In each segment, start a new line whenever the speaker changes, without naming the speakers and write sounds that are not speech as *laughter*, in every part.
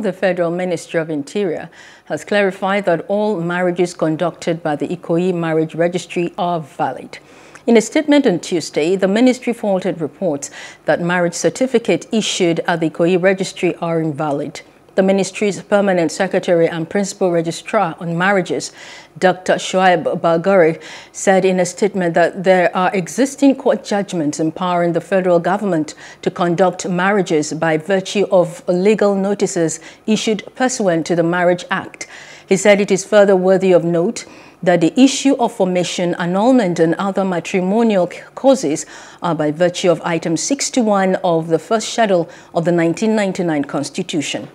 The Federal Ministry of Interior has clarified that all marriages conducted by the Ikoyi Marriage Registry are valid. In a statement on Tuesday, the ministry faulted reports that marriage certificates issued at the Ikoyi Registry are invalid. The ministry's permanent secretary and principal registrar on marriages, Dr. Shuaib Belgore, said in a statement that there are existing court judgments empowering the federal government to conduct marriages by virtue of legal notices issued pursuant to the Marriage Act. He said it is further worthy of note that the issue of formation, annulment, and other matrimonial causes are by virtue of item 61 of the first schedule of the 1999 Constitution.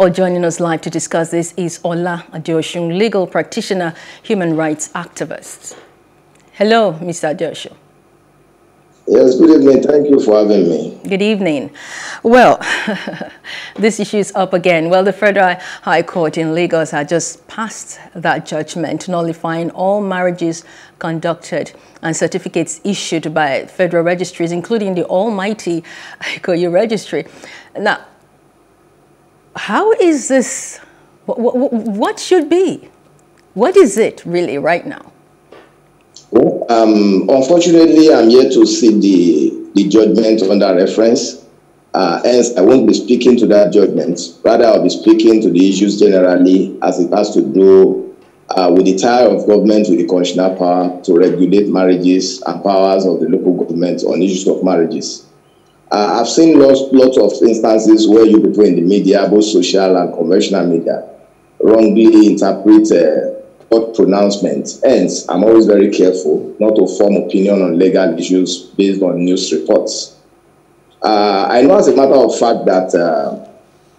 Or joining us live to discuss this is Ola Adeosun, legal practitioner, human rights activist. Hello, Mr. Adeosun.
Yes, good evening. Thank you for having me.
Good evening. Well, *laughs* this issue is up again. Well, the Federal High Court in Lagos had just passed that judgment nullifying all marriages conducted and certificates issued by federal registries, including the almighty *laughs* Ikoyi registry. Now, how is this, what, what, should be? What is it really right now?
Um, unfortunately, I'm yet to see the, the judgment on that reference. Uh, hence, I won't be speaking to that judgment. Rather, I'll be speaking to the issues generally as it has to do uh, with the tie of government with the constitutional power to regulate marriages and powers of the local government on issues of marriages. Uh, I've seen lots, lots of instances where you people in the media, both social and conventional media, wrongly interpret uh, pronouncements. Hence, I'm always very careful not to form opinion on legal issues based on news reports. Uh, I know as a matter of fact that uh,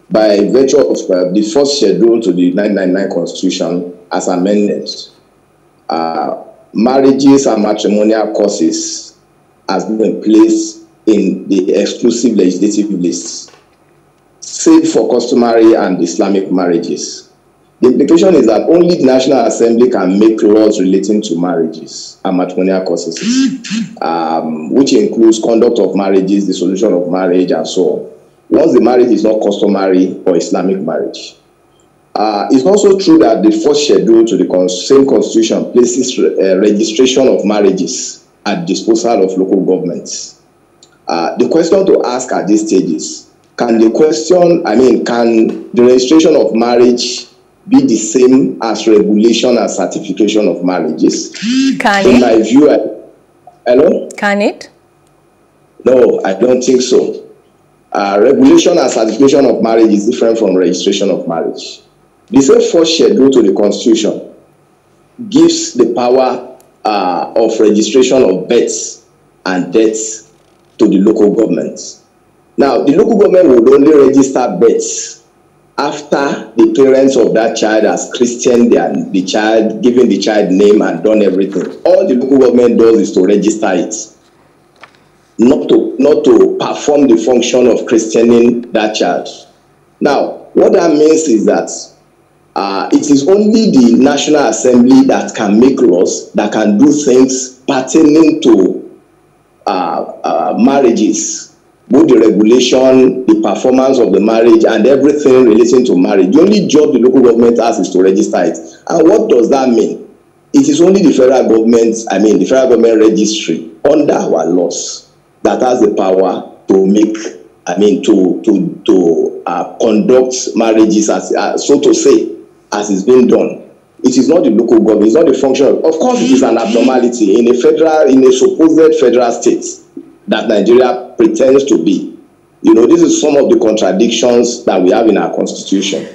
by virtue of uh, the first schedule to the 1999 Constitution as amended, uh, marriages and matrimonial courses has been in place in the exclusive legislative lists, save for customary and Islamic marriages. The implication is that only the National Assembly can make laws relating to marriages and matrimonial causes, um, which includes conduct of marriages, dissolution of marriage, and so on. Once the marriage is not customary or Islamic marriage. Uh, it's also true that the first schedule to the same constitution places re uh, registration of marriages at disposal of local governments. Uh, the question to ask at this stage is, can the question, I mean, can the registration of marriage be the same as regulation and certification of marriages?
Can
In
it?
my view, I, hello?
Can it?
No, I don't think so. Uh, regulation and certification of marriage is different from registration of marriage. The same first schedule to the Constitution gives the power uh, of registration of births and deaths to the local government. Now, the local government will only register births after the parents of that child has christened their, the child, given the child name and done everything. All the local government does is to register it, not to, not to perform the function of christening that child. Now, what that means is that uh, it is only the National Assembly that can make laws, that can do things pertaining to uh, uh, marriages, both the regulation, the performance of the marriage, and everything relating to marriage. The only job the local government has is to register it. And what does that mean? It is only the federal government, I mean, the federal government registry under our laws that has the power to make, I mean, to to to uh, conduct marriages as uh, so to say, as is being done. It is not the local government, it's not the function. Of, course, it is an abnormality in a federal, in a supposed federal state that Nigeria pretends to be. You know, this is some of the contradictions that we have in our constitution.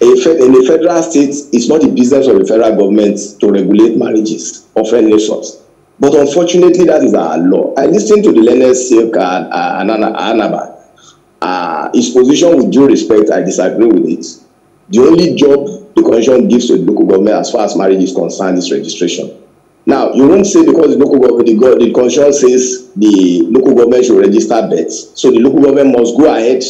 A in a federal state, it's not the business of the federal government to regulate marriages of any sort. But unfortunately, that is our law. I listened to the learned Silk uh, Anaba. Uh, his position, with due respect, I disagree with it. The only job the constitution gives to the local government as far as marriage is concerned is registration. Now, you won't say because the local government, the, the constitution says the local government should register births, so the local government must go ahead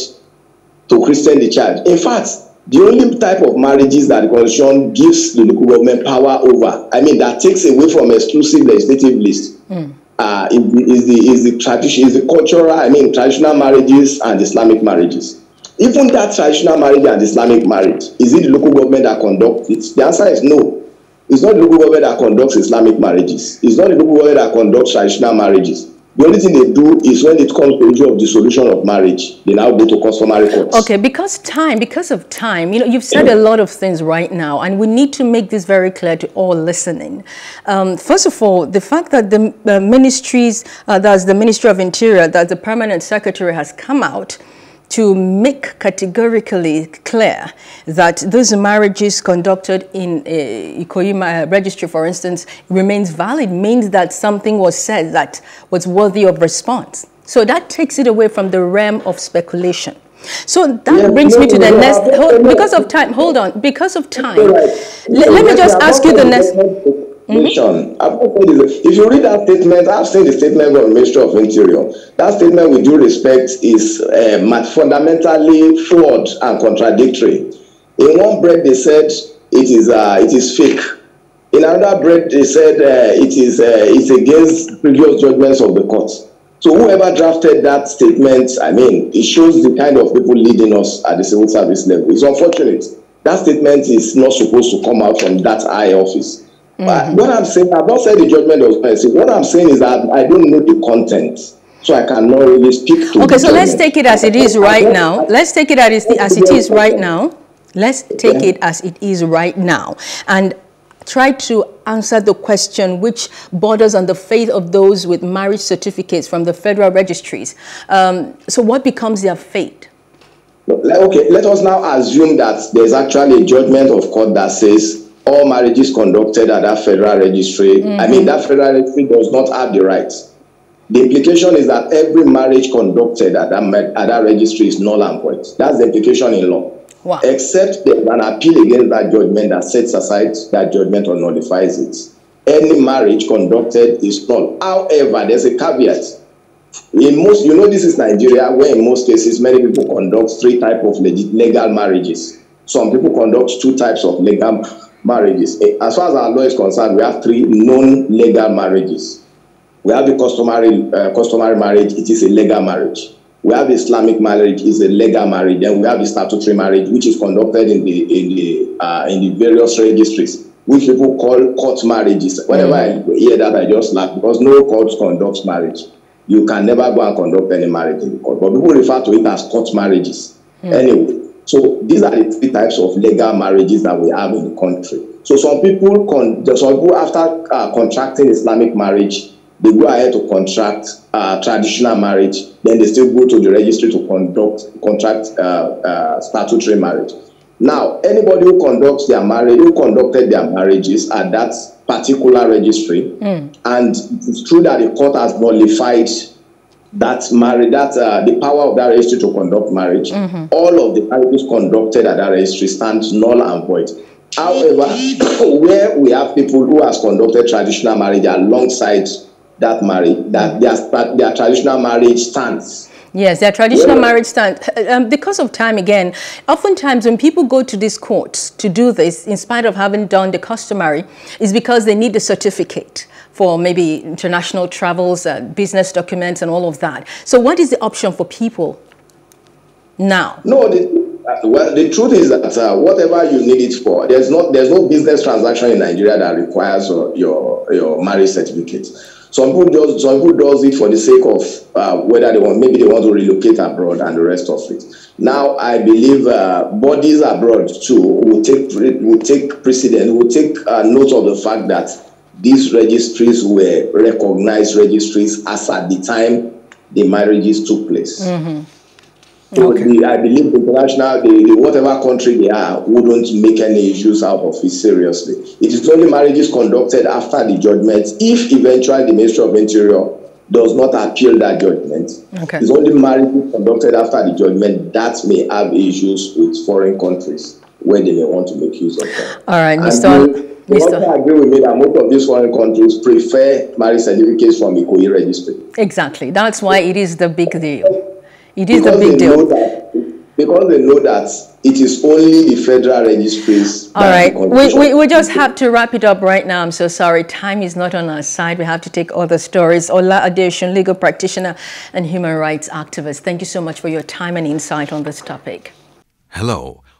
to christen the child. In fact, the only type of marriages that the constitution gives the local government power over, I mean, that takes away from exclusive legislative list, mm. uh, is, the is the tradition is the cultural I mean traditional marriages and Islamic marriages. Even that traditional marriage and Islamic marriage, is it the local government that conducts it? The answer is no. It's not the local government that conducts Islamic marriages. It's not the local government that conducts traditional marriages. The only thing they do is when it comes to the issue of dissolution of marriage, they now go to customary courts.
Okay, because time, because of time, you know, you've said a lot of things right now, and we need to make this very clear to all listening. Um, first of all, the fact that the uh, ministries, uh, that's the Ministry of Interior, that the permanent secretary has come out to make categorically clear that those marriages conducted in uh, a Ikoyi registry, for instance, remains valid means that something was said that was worthy of response. So that takes it away from the realm of speculation. So that brings me to the next, hold, because of time, hold on, because of time, let, let me just ask you the next,
Mm-hmm. If you read that statement, I've seen the statement from the Ministry of Interior. That statement, with due respect, is uh, fundamentally flawed and contradictory. In one breath, they said it is uh, it is fake. In another breath, they said uh, it is uh, it's against previous judgments of the court. So whoever drafted that statement, I mean, it shows the kind of people leading us at the civil service level. It's unfortunate. That statement is not supposed to come out from that high office. Mm-hmm. What I'm saying, I've not said the judgment was mercy. What I'm saying is that I don't know the content. So I cannot really speak
to Okay, so let's take it as it is right now. Let's take it as, as it is right now. Let's take it as it is right now. And try to answer the question which borders on the faith of those with marriage certificates from the federal registries. Um, so what becomes their fate?
Okay, let us now assume that there's actually a judgment of court that says all marriages conducted at that federal registry, mm-hmm. I mean, mm-hmm. that federal registry does not have the rights. The implication is that every marriage conducted at that, at that registry is null and void. That's the implication in law. Wow. Except there's an appeal against that judgment that sets aside that judgment or nullifies it. Any marriage conducted is null. However, there's a caveat. In most, you know, this is Nigeria, where in most cases many people conduct three types of legal marriages. Some people conduct two types of legal marriages. Eh, as far as our law is concerned, we have three non-legal marriages. We have the customary uh, customary marriage. It is a legal marriage. We have Islamic marriage. It's a legal marriage. Then we have the statutory marriage, which is conducted in the in the uh, in the various registries, which people call court marriages. Whenever mm. I hear that, I just laugh because no court conducts marriage. You can never go and conduct any marriage in court, but people refer to it as court marriages. Mm. Anyway, so these are the three types of legal marriages that we have in the country. So some people, con- some people after uh, contracting Islamic marriage, they go ahead to contract uh, traditional marriage. Then they still go to the registry to conduct contract uh, uh statutory marriage. Now, anybody who conducts their marriage, who conducted their marriages at that particular registry, mm. and it's true that the court has nullified that marriage, that uh, the power of that registry to conduct marriage, mm-hmm. all of the marriages conducted at that registry stands null and void. However, *coughs* where we have people who has conducted traditional marriage alongside that marriage, that their, their traditional marriage stands.
Yes, their traditional yeah. marriage stands. Um, because of time, again, oftentimes when people go to these courts to do this, in spite of having done the customary, is because they need the certificate for maybe international travels, uh, business documents, and all of that. So, what is the option for people now?
No, the, well, the truth is that uh, whatever you need it for, there's not there's no business transaction in Nigeria that requires uh, your your marriage certificate. Some people just some people does it for the sake of uh, whether they want maybe they want to relocate abroad and the rest of it. Now I believe uh, bodies abroad too will take will take precedent will take uh, note of the fact that these registries were recognized registries as at the time the marriages took place. Mm-hmm. So okay. the, I believe the international, the, the, whatever country they are, wouldn't make any issues out of it seriously. It is only marriages conducted after the judgment. If eventually the Ministry of Interior does not appeal that judgment, okay. it's only marriages conducted after the judgment that may have issues with foreign countries where they may want to make use of them.
All right, Mr.
You also agree with me that most of these foreign countries prefer marriage certificates from Ikoyi registry.
Exactly. That's why it is the big deal. It is because the big deal.
That, because they know that it is only the federal registries.
All right, we, we, we just have to wrap it up right now. I'm so sorry. Time is not on our side. We have to take other stories. Ola Adeosun, legal practitioner and human rights activist. Thank you so much for your time and insight on this topic.
Hello.